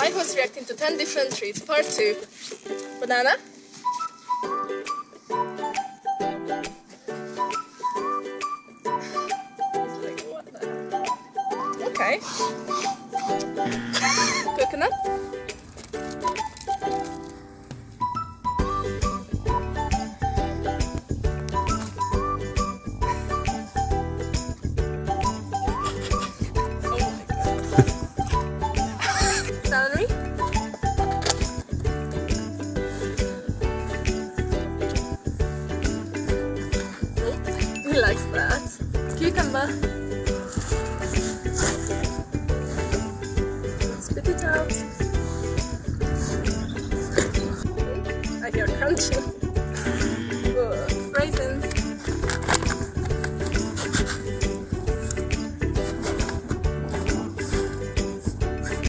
Michael's reacting to 10 different treats, part 2. Banana? Okay. Coconut? He likes that. Cucumber. Spit it out. I hear crunching.